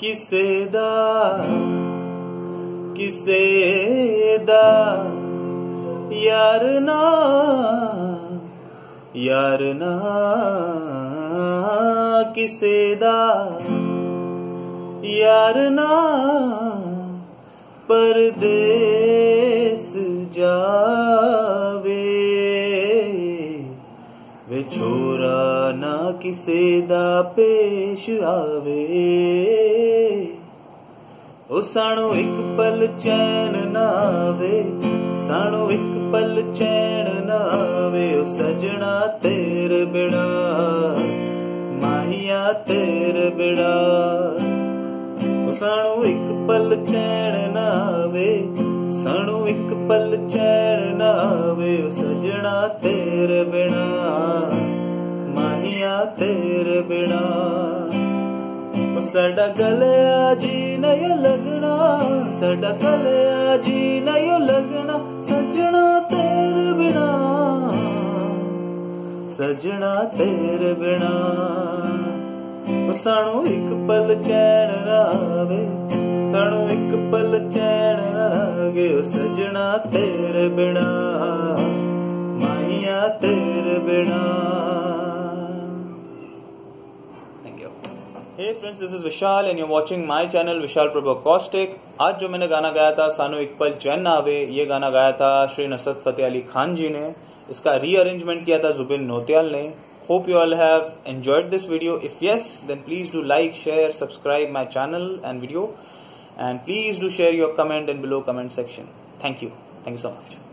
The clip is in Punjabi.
ਕਿਸੇ ਦਾ ਕਿਸੇ ਦਾ ਯਾਰ ਨਾ ਯਾਰ ਨਾ ਕਿਸੇ ਦਾ ਯਾਰ ਨਾ ਪਰਦੇ ਵਿਛੋਰਾ ਨਾ ਕਿਸੇ ਦਾ ਪੇਸ਼ ਆਵੇ ਉਹ ਸਾਨੂੰ ਇੱਕ ਪਲ ਚੈਨ ਨਾ ਆਵੇ ਸਾਨੂੰ ਇੱਕ ਪਲ ਚੈਨ ਨਾ ਆਵੇ ਉਹ ਸਜਣਾ ਤੇਰੇ ਬਿਨਾ ਮਾਹੀਆ ਤੇਰੇ ਬਿਨਾ ਉਹ ਸਾਨੂੰ ਇੱਕ ਪਲ ਚੈਨ ਨਾ ਆਵੇ ਸਾਨੂੰ ਇੱਕ ਪਲ ਚੈਨ ਨਾ ਆਵੇ ਉਹ ਸਜਣਾ ਤੇਰੇ ਤੇਰੇ ਬਿਨਾ ਉਹ ਸਾਡਾ ਗਲਿਆ ਜੀ ਨਹੀਂ ਲੱਗਣਾ ਸਾਡਾ ਗਲਿਆ ਜੀ ਨਹੀਂ ਲੱਗਣਾ ਸਜਣਾ ਤੇਰੇ ਬਿਨਾ ਸਜਣਾ ਤੇਰੇ ਬਿਨਾ ਉਹ ਸਾਨੂੰ ਇੱਕ ਪਲ ਚੈਨ ਰਾਵੇ ਸਾਨੂੰ ਇੱਕ ਪਲ ਚੈਨ ਰਾਗੇ ਉਹ ਸਜਣਾ ਤੇਰੇ ਬਿਨਾ ਮਾਇਆ ਤੇਰੇ ਬਿਨਾ hey friends this is Vishal and you watching my channel Vishal Prabhu कॉस्टिक आज जो मैंने गाना गाया था सानो इकबल चैन आवे ये गाना गाया था श्री नसरत फतेह अली खान जी ने इसका रीअरेंजमेंट किया था जुबिन नोतियाल ने hope you all have enjoyed this video if yes then please do like share subscribe my channel and video and please do share your comment in below comment section thank you thank you so much